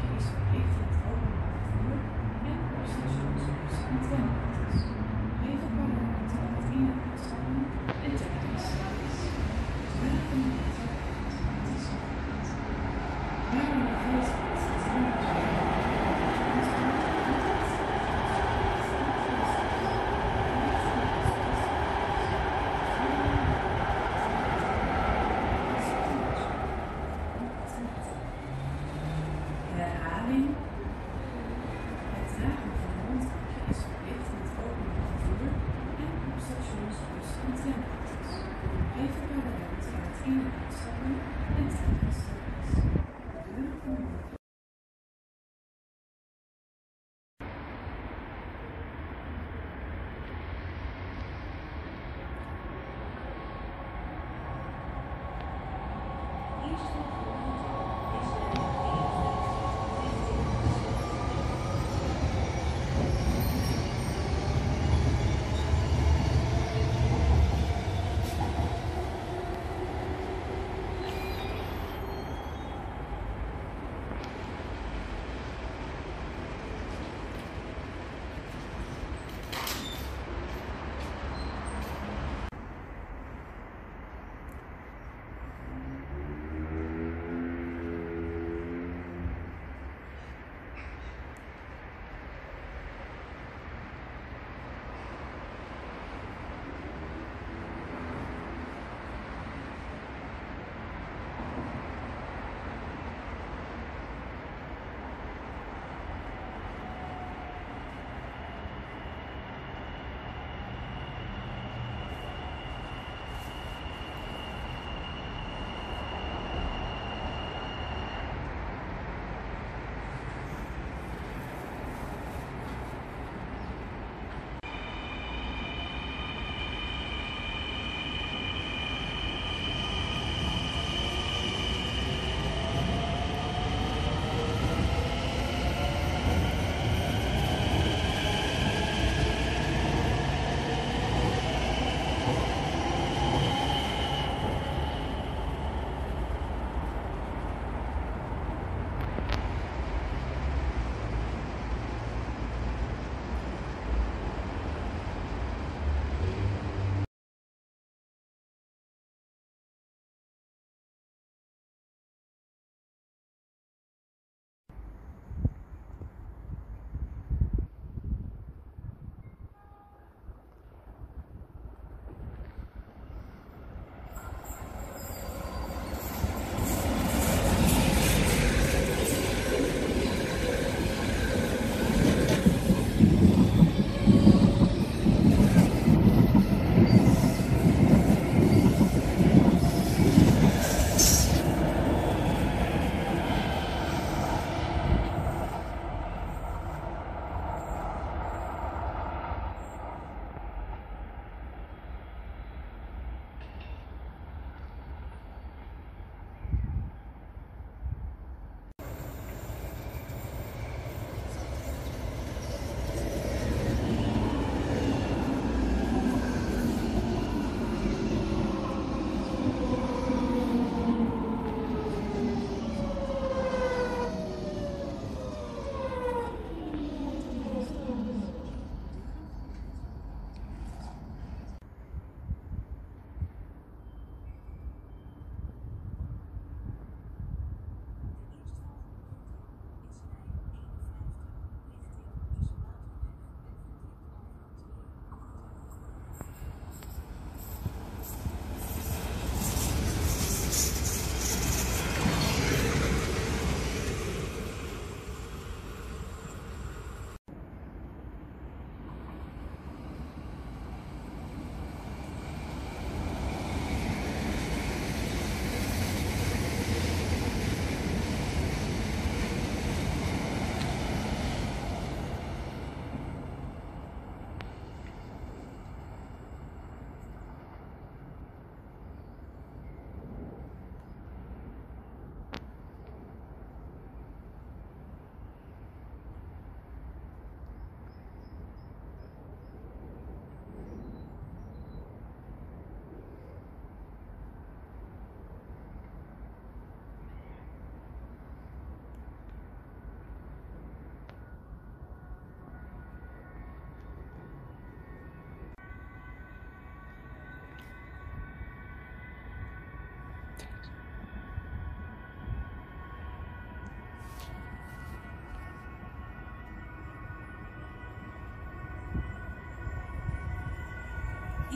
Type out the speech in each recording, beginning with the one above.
Jezus verplicht het ook. Ja, dat is dus ons.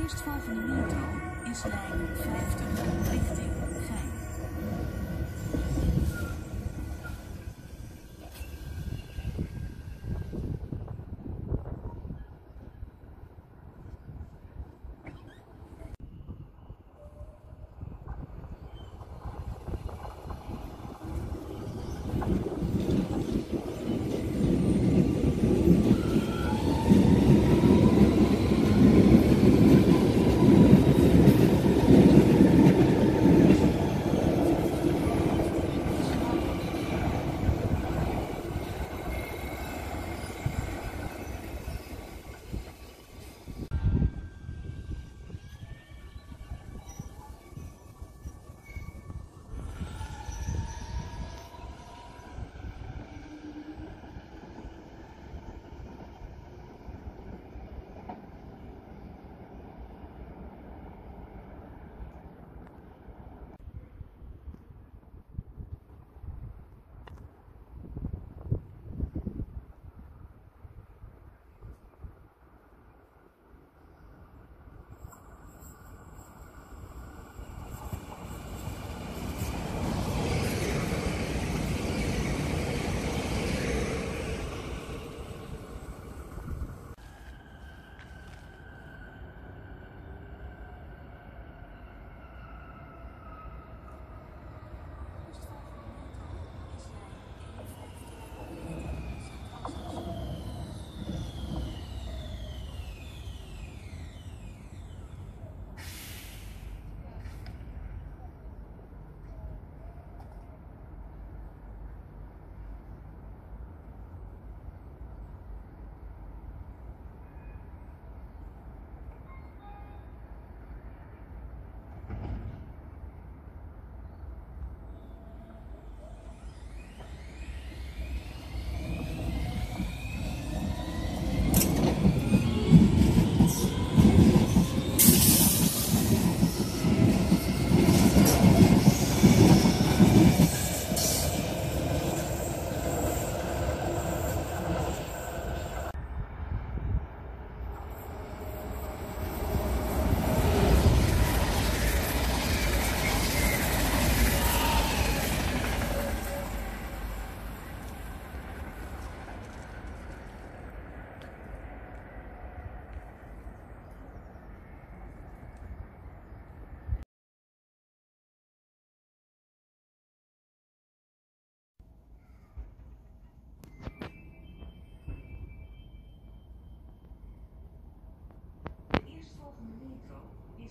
Eerstvolgende metro is lijn 50 richting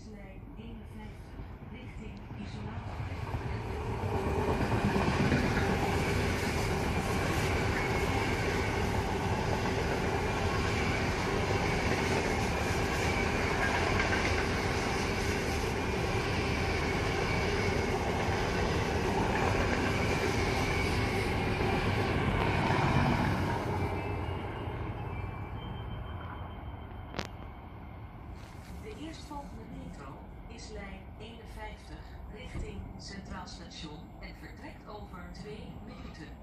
is lijn 51 richting. De metro lijn 51 richting Centraal Station en vertrekt over 2 minuten.